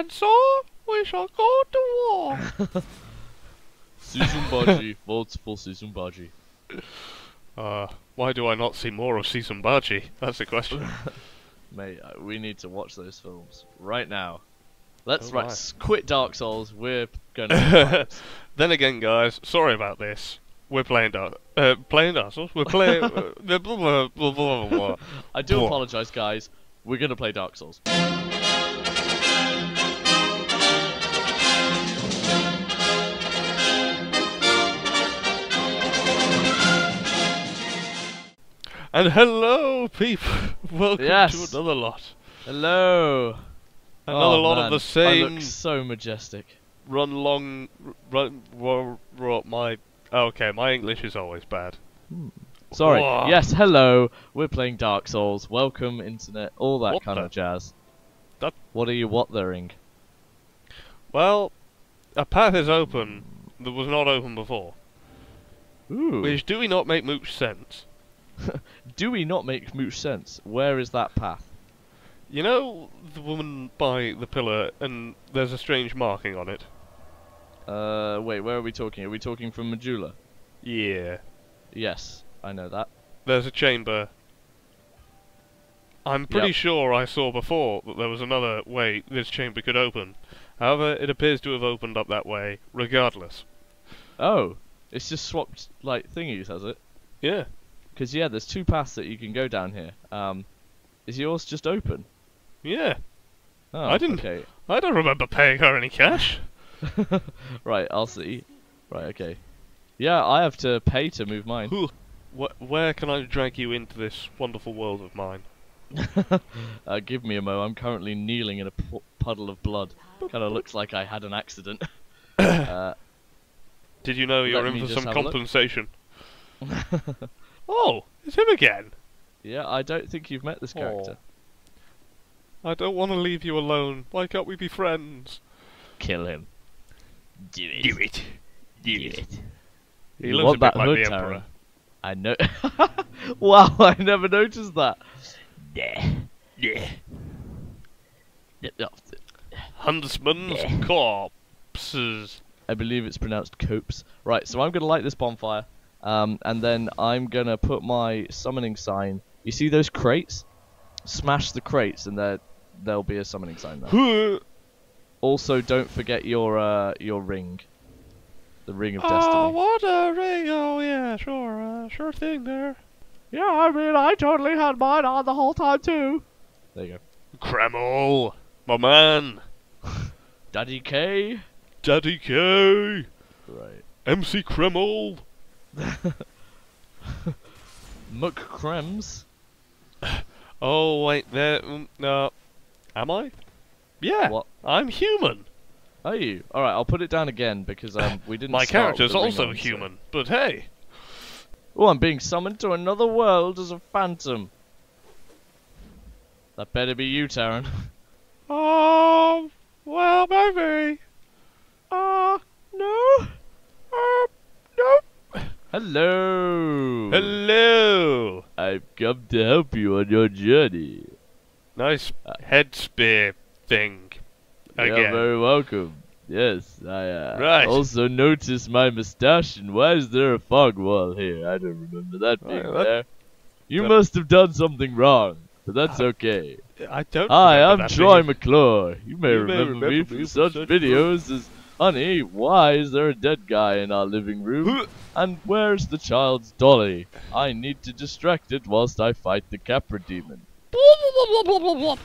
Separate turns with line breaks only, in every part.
And so we shall go to war.
Susan Baji votes for Susan Baji.
Uh, why do I not see more of Season Baji? That's the question.
Mate, uh, we need to watch those films right now. Let's
Oh
right,
my.
quit Dark Souls. We're gonna.
then again, guys, sorry about this. We're playing Dark, uh, playing Dark Souls. We're playing. uh, blah, blah, blah.
I do apologize, guys. We're gonna play Dark Souls.
And hello, people. Welcome
Yes.
to another lot.
Hello.
Another
Oh,
lot
man,
of the
I
same
look so majestic.
run long, run. Ro, my. Okay, my English is always bad. Hmm.
Sorry.
Whoa.
Yes. Hello. We're playing Dark Souls. Welcome, internet. All that
What
kind
the-
of jazz.
That-
What are you whathering?
Well, a path is open that was not open before.
Ooh.
Which do we not make much sense?
Do we not make much sense? Where is that path?
You know the woman by the pillar, and there's a strange marking on it.
Uh, wait. Where are we talking? Are we talking from Majula?
Yeah.
Yes, I know that.
There's a chamber. I'm pretty
Yep.
sure I saw before that there was another way this chamber could open. However, it appears to have opened up that way, regardless.
Oh, it's just swapped like thingies, has it?
Yeah.
Because yeah, there's two paths that you can go down here. Um, is yours just open?
Yeah.
Oh,
I didn't-
Okay.
I don't remember paying her any cash.
right, I'll see. Right, okay. Yeah, I have to pay to move mine.
Whew. Wh- where can I drag you into this wonderful world of mine?
uh, give me a mo. I'm currently kneeling in a pu- puddle of blood. Kind of looks like I had an accident. uh,
Did you know you're in for some
have a look.
compensation? oh, it's him again.
yeah, I don't think you've met this character. Oh.
I don't want to leave you alone. Why can't we be friends?
Kill him. Do it.
Do it. Do it. He
You
looks a bit
that
like the? Emperor.
I know. wow, I never noticed that. Yeah.
Yeah.
Yeah.
Huntsman's corpses.
I believe it's pronounced copse. Right, so I'm gonna light this bonfire, um, and then I'm gonna put my summoning sign. You see those crates? Smash the crates, and there there'll be a summoning sign there. Also, don't forget your uh, your ring, the ring of
Oh,
destiny.
Oh, what a ring! Oh, yeah, sure, uh, sure thing there.
Yeah, I mean, I totally had mine on the whole time too. There you go.
Kreml, my man,
Daddy K.
Daddy K,
Right.
MC Kreml.
Muck Krems.
Oh, wait, there, mm, no. Am I? Yeah,
What?
I'm human.
Are you? All right, I'll put it down again because um we didn't.
My character's also
on, so-
human, but hey.
Oh, I'm being summoned to another world as a phantom. That better be you, Tarrin.
Oh, well, maybe. Uh, no.
Hello.
Hello.
I've come to help you on your journey.
Nice
Uh,
head spear thing.
You're very welcome. Yes, I uh,
Right.
also noticed my mustache, and why is there a fog wall here? I don't remember that being
Well, that-
there. You must have done something wrong, but that's okay.
I don't.
Hi, I'm Troy
being-
McClure. You may
You may
remember, me
remember
from
me from
such
such
videos as, Honey, why is there a dead guy in our living room? and where's the child's dolly? I need to distract it whilst I fight the Capra demon.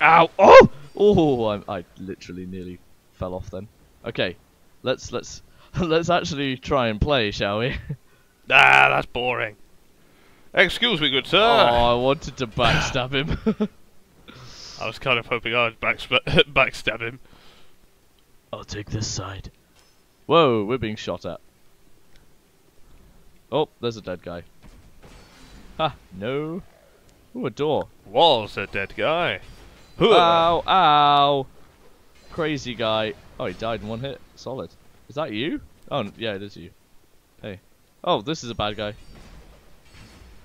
Ow! Oh! Oh! I, I literally nearly fell off then. Okay, let's let's let's actually try and play, shall we?
Ah, that's boring. Excuse me, good sir.
oh, I wanted to backstab him.
I was kind of hoping I'd backstab him.
I'll take this side. Whoa, we're being shot at. Oh, there's a dead guy. Ha, no. Ooh, a door.
Was a dead guy. Huh.
Ow, ow. Crazy guy. Oh, he died in one hit. Solid. Is that you? Oh, yeah, it is you. Hey. Oh, this is a bad guy.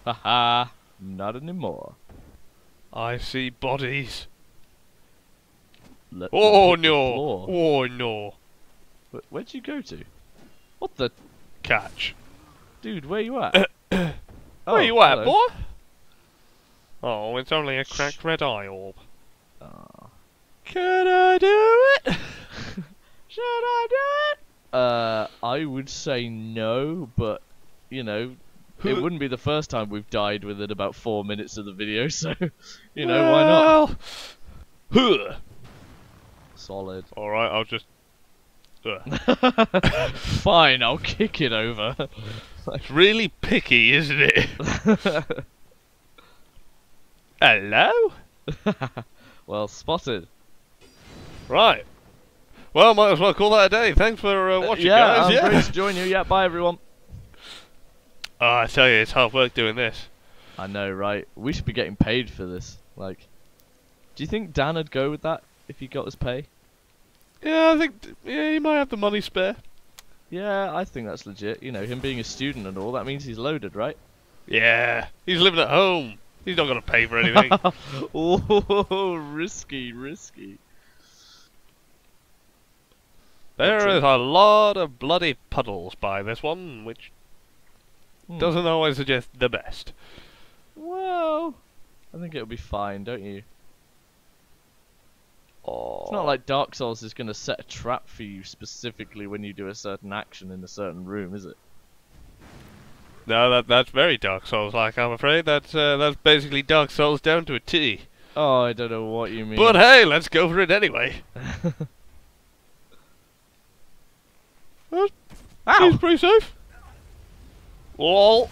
Haha. Not anymore.
I see bodies.
let
Oh no! Oh no!
Wh- Where'd you go to? What the
Catch.
dude? Where you at?
Where
Oh,
you at,
hello.
boy? Oh, it's only a cracked red eye orb.
Aw.
Can I do it?
Should I do it? Uh, I would say no, but you know, it wouldn't be the first time we've died within about four minutes of the video, so you know why not?
Huh.
Solid.
All right, I'll just. Uh,
Fine, I'll kick it over.
it's really picky, isn't it? Hello.
well spotted.
Right. Well, might as well call that a day. Thanks for uh, watching,
yeah,
guys.
I'm
yeah.
great to join you. Yeah, bye everyone.
Oh, I tell you, it's hard work doing this.
I know, right? We should be getting paid for this. Like, do you think Dan would go with that if he got his pay?
Yeah, I think yeah, you might have the money spare.
Yeah, I think that's legit. You know, him being a student and all, that means he's loaded, right?
Yeah, he's living at home. He's not going to pay for anything.
oh, risky, risky.
there is a lot of bloody puddles by this one, which
Hmm.
doesn't always suggest the best.
Well, I think it'll be fine, don't you?
Oh.
It's not like Dark Souls is going to set a trap for you specifically when you do a certain action in a certain room, is it?
No, that that's very Dark Souls like. I'm afraid that's uh, that's basically Dark Souls down to a T.
Oh, I don't know what you mean.
But hey, let's go for it anyway. Well,
Ow!
Seems pretty safe. Lol.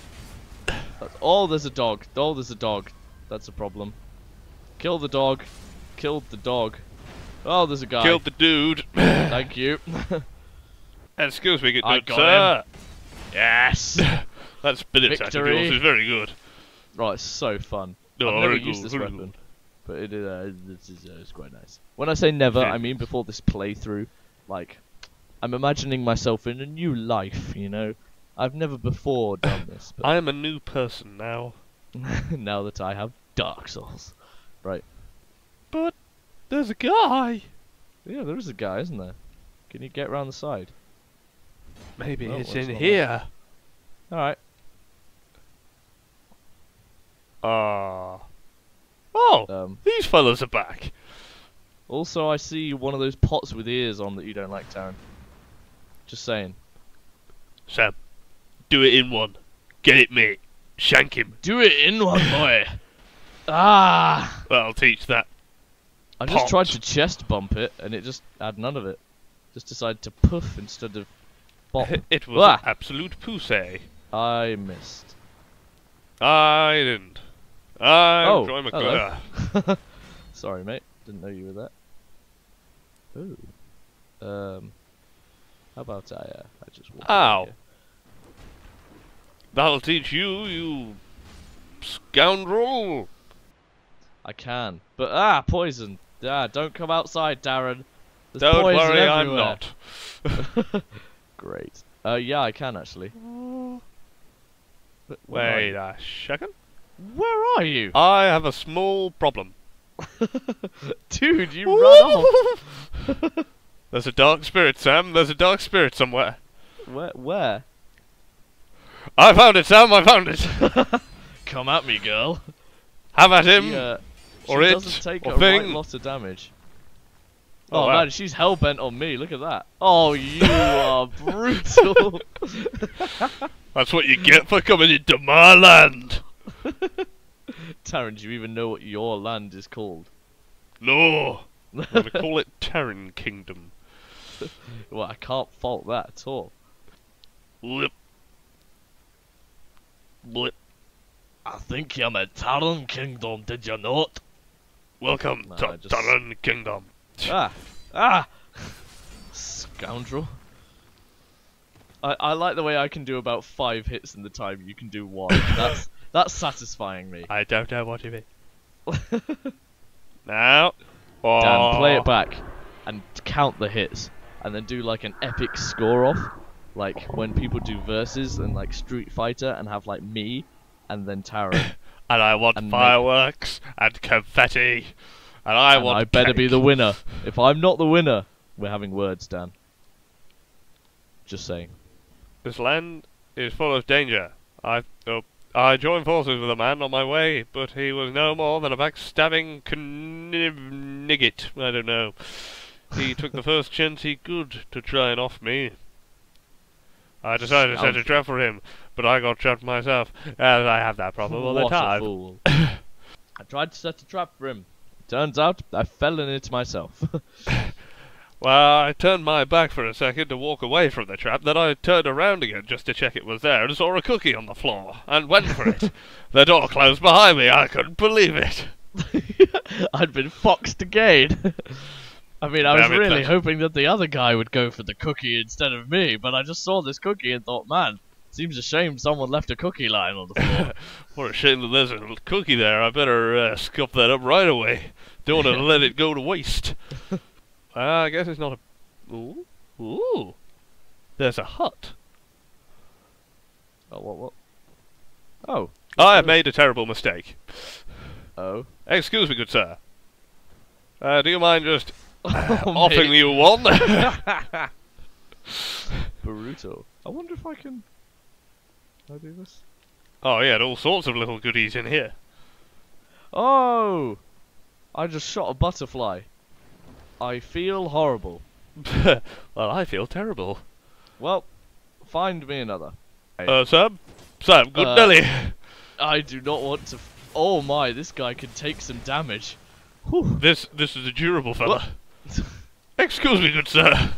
That's- Oh, there's a dog. Oh, there's a dog. That's a problem. Kill the dog. Killed the dog. Oh, there's a guy.
Killed the dude.
Thank you.
Excuse me, good
I
good
got
sir.
yes.
That spinach attack of yours
Victory.
is very good.
right, it's so fun.
Oh,
I've never used
good,
this weapon,
good.
but it is, uh, it's, it's, uh, it's quite nice. When I say never, I mean before this playthrough. Like, I'm imagining myself in a new life. You know, I've never before done this, but
I am a new person now.
now that I have Dark Souls. Right.
But there's a guy.
Yeah, there is a guy, isn't there? Can you get round the side?
Maybe
No,
it's in here.
Alright.
Ah. Oh,
Um,
these fellas are back.
also, I see one of those pots with ears on that you don't like, Tarrin. Just saying.
Sam, do it in one. Get it, mate. Shank him.
Do it in one, boy! ah!
That'll teach that.
I just tried to chest bump it, and it just had none of it. Just decided to puff instead of bop.
it was
Ah.
absolute pussy.
I missed.
I didn't. I'm
Oh, hello.
McGregor.
Sorry, mate. Didn't know you were there. Ooh. Um. How about I? Uh, I just walk
Ow. That'll teach you, you scoundrel.
I can, but ah, poison. Ah, don't come outside, Darren. There's
Don't worry, I'm not.
Great. Uh, yeah, I can actually. But
Wait a second.
Where are you,
I have a small problem.
dude? You run off.
There's a dark spirit, Sam. There's a dark spirit somewhere.
Where? Where?
I found it, Sam. I found it.
Come at me, girl.
Have at him.
Uh, she
it,
doesn't take
or
a right lot of damage.
Oh,
Oh,
wow.
man, she's hell bent on me. Look at that. Oh, you are brutal.
That's what you get for coming into my land.
Tarrin, do you even know what your land is called?
No. I'm gonna call it Terran Kingdom.
well, I can't fault that at all.
Blip. Blip.
I think you're a Talon Kingdom, did you not?
Welcome
Nah,
to
just-
Terran Kingdom.
ah! Ah! Scoundrel. I, I like the way I can do about five hits in the time you can do one. That's that's satisfying me.
I don't know what you mean. Now.
Dan, play
Oh.
it back and count the hits, and then do like an epic score off, like when people do verses and like Street Fighter and have like me and then Tara.
And I want
and
fireworks and confetti and I
And
want.
I better be the winner. If I'm not the winner, we're having words, Dan. Just saying.
This land is full of danger. I oh, I joined forces with a man on my way, but he was no more than a backstabbing knigget. I don't know. He took the first chance he could to try and off me. I decided to set a trap for him, but I got trapped myself, and I have that problem all the
what a fool. I tried to set a trap for him. Turns out I fell in it myself.
Well, I turned my back for a second to walk away from the trap, then I turned around again just to check it was there and saw a cookie on the floor, and went for it. the door closed behind me, I couldn't believe it.
I'd been foxed again. I mean, I was
Damn
really
that's-
hoping that the other guy would go for the cookie instead of me, but I just saw this cookie and thought, man, seems a shame someone left a cookie lying on the floor.
What a shame that there's a little cookie there. I better uh, scoop that up right away. Don't want to let it go to waste. Well, I guess it's not a. Ooh, ooh. There's a hut.
oh, what, what? Oh,
I have made a terrible mistake.
oh.
Excuse me, good sir. Uh, do you mind just
oh
offering
mate.
me one?
Boruto. I wonder if I can. Can I do this?
oh, yeah, and all sorts of little goodies in here.
Oh! I just shot a butterfly. I feel horrible.
well, I feel terrible.
Well, find me another.
Uh, Sam? Sam, good
Uh,
Nelly.
I do not want to. F- oh my, this guy can take some damage. Whew.
This this is a durable fella. Excuse me, good sir.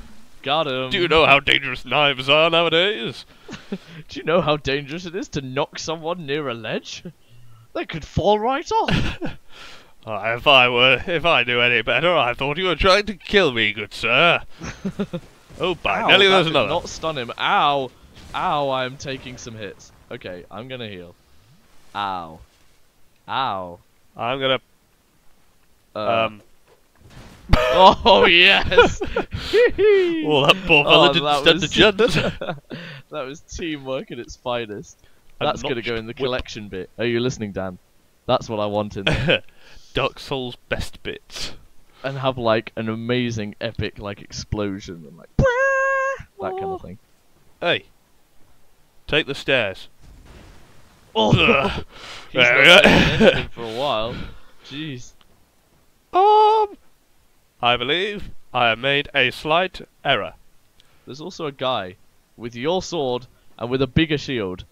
Got him.
Do you know how dangerous knives are nowadays?
Do you know how dangerous it is to knock someone near a ledge? They could fall right off.
Uh, if I were, if I knew any better, I thought you were trying to kill me, good sir. oh, by
Ow,
Nelly, there's another.
Not stun him. Ow. Ow, I am taking some hits. Okay, I'm gonna heal. Ow. Ow.
I'm gonna.
Uh,
Um.
oh, yes!
Well, that poor
Oh,
didn't stand
was-
a chance.
that was teamwork at its finest. That's gonna go in the
whip.
collection bit. Are you listening, Dan? That's what I want in there.
Dark Souls best bits.
and have like an amazing epic like explosion and like that kind of thing.
Hey, take the stairs.
Oh, he's not
There we go.
for a while. Jeez.
Um, I believe I have made a slight error.
There's also a guy with your sword and with a bigger shield.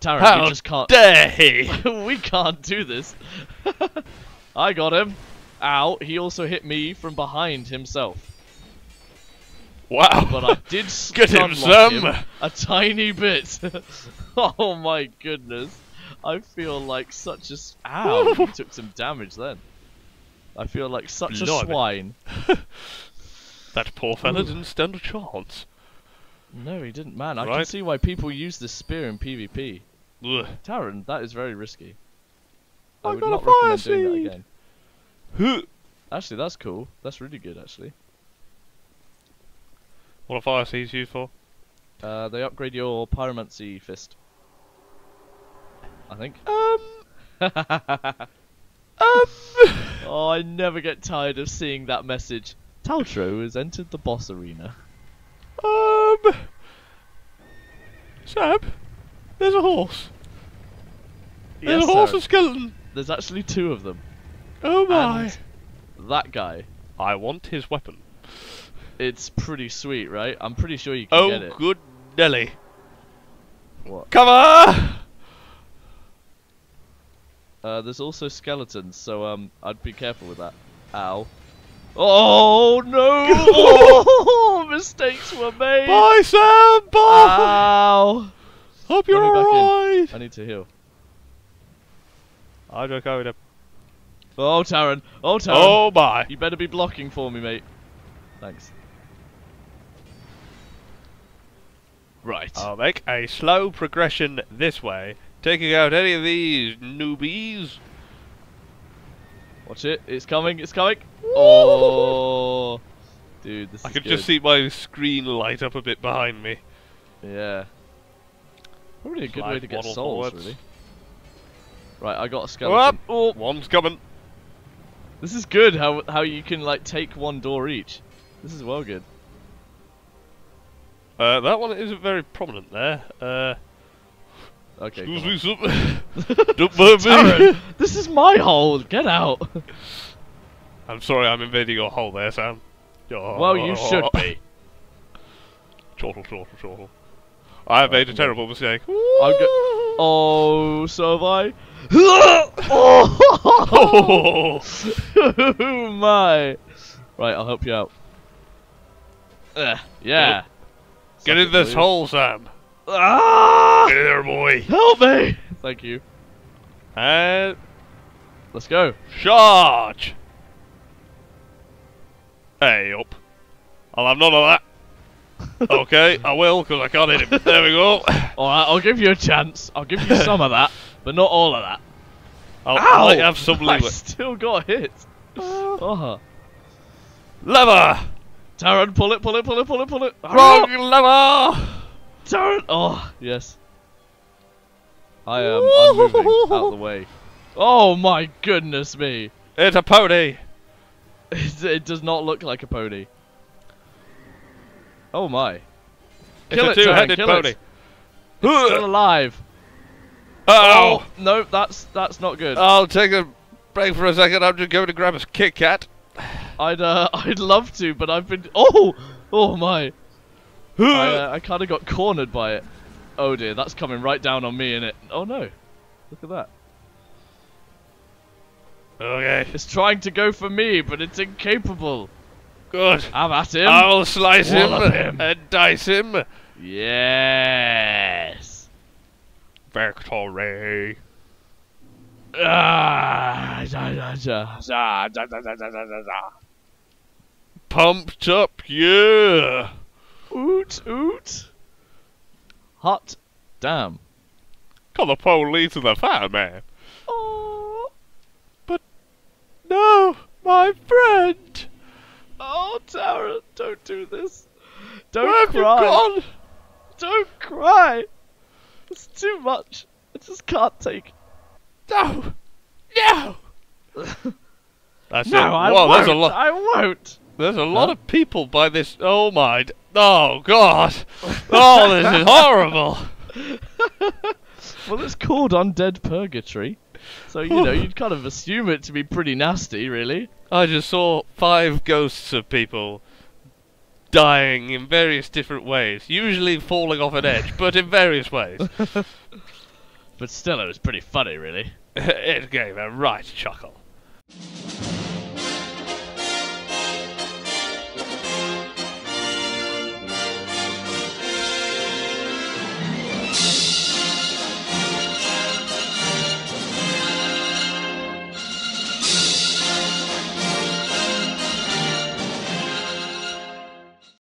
Tarrin,
How
we just can't.
dare he?
we can't do this. I got him. Ow! He also hit me from behind himself.
Wow.
But I did
Get him, Sam.
him a tiny bit. oh my goodness. I feel like such a... Ow! you took some damage then. I feel like such a swine.
That poor fella
Ooh.
didn't stand a chance.
No, he didn't, man. I can see why people use this spear in PvP.
Ugh.
Tarrin, that is very risky. I
I've
would not recommend
fire
doing that again.
Huh.
Actually, that's cool. That's really good, actually.
What are fire seeds used for?
Uh, they upgrade your pyromancy fist. I think.
Um. um.
Oh, I never get tired of seeing that message. Taltro has entered the boss arena.
Um. Sam, there's a horse. There's
Yes,
a horse
sir.
and skeleton.
There's actually two of them.
Oh my!
And that guy.
I want his weapon.
It's pretty sweet, right? I'm pretty sure you can get it.
Oh, good Nelly.
What?
Cover!
Uh, there's also skeletons, so um, I'd be careful with that. Ow. Oh no! oh, mistakes were made.
Bye, Sam. Bye.
Ow!
Hope you're
Let me back in.
alright.
I need to heal.
I just carried up.
Oh, Tarrin! Oh, Tarrin!
Oh my!
You better be blocking for me, mate. Thanks. Right.
I'll make a slow progression this way, taking out any of these newbies.
Watch it. It's coming. It's coming. Oh, dude, this
I
is
can
good.
just see my screen light up a bit behind me.
Yeah. Probably a good way to get souls,
forwards.
really. Right, I got a
Oh,
skeleton.
up. oh, one's coming.
This is good. How how you can like take one door each. This is well good.
Uh, that one isn't very prominent there. Uh,
Okay.
excuse me, some. Don't mind me.
This is my hole. Get out.
I'm sorry, I'm invading your hole there, Sam. Oh.
well, you should be.
Chortle, chortle, chortle. I have made a terrible mistake.
Oh, so have I. oh
Oh.
my! Right, I'll help you out. Yeah.
Get in this hole, Sam.
Ah!
Get in there, boy.
Help me! Thank you.
And
Let's go.
charge. Hey, up. I'll have none of that. okay, I will, because I can't hit him. There we go.
Alright, I'll give you a chance. I'll give you some of that, but not all of that.
I'll,
Ow!
I'll have some
I
leeway.
still got hit. Oh.
Lever!
Tarrin, pull it, pull it, pull it, pull it, pull it.
Wrong ah! lever!
Tarrin! Oh, yes. I am unmoving out of the way. Oh my goodness me.
It's a pony.
It, it does not look like a pony. Oh my.
It's
Kill
a
it, Tarrin,
two-headed pony.
it. Still alive.
Oh!
no, that's that's not good.
I'll take a break for a second. I'm just going to grab a Kit Kat.
I'd uh, I'd love to, but I've been oh oh my. I, uh, I kind of got cornered by it. Oh dear, that's coming right down on me, in it. Oh no. Look at that.
Okay.
It's trying to go for me, but it's incapable.
Good.
I'm at him.
I'll slice him,
him,
and dice him.
Yes.
Victory.
Ah, da, da, da,
Pumped up, yeah.
Oot oot. Hot damn.
Call the police and the fireman.
Oh, But.
No, my friend.
oh, Tara, don't do this. Don't
Where have you
cry.
gone?
Don't cry. It's too much. I just can't take.
No, no. That's
no,
it.
I
Whoa,
won't.
there's a lot.
I won't.
There's a lot
Huh?
of people by this. Oh my. Oh God. Oh, this is horrible.
Well, it's called Undead Purgatory, so you know you'd kind of assume it to be pretty nasty, really.
I just saw five ghosts of people dying in various different ways, usually falling off an edge, but in various ways.
But still, it was pretty funny, really.
it gave a right chuckle.